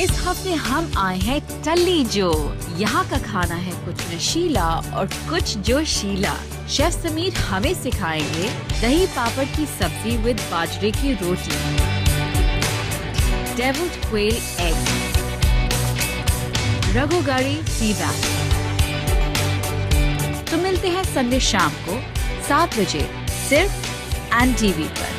इस हफ़्ते हम आए हैं टल्ली जो। यहाँ का खाना है कुछ नशीला और कुछ जो शीला। शेफ समीर हमें सिखाएँगे दही पापड़ की सब्ज़ी विद बाजरे की रोटी। डेविल्ड क्वेल एग रघुगाड़ी सीधा तो मिलते हैं संडे शाम को सात बजे सिर्फ़ एन टीवी पर।